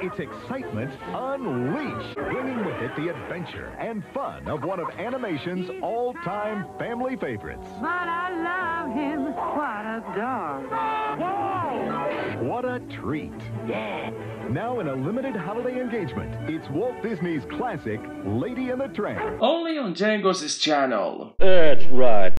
its excitement unleashed, bringing with it the adventure and fun of one of animation's all-time family favorites. But I love him. What a dog. Whoa! What a treat. Yeah. Now in a limited holiday engagement, it's Walt Disney's classic Lady and the Tramp. Only on Django's channel. That's right.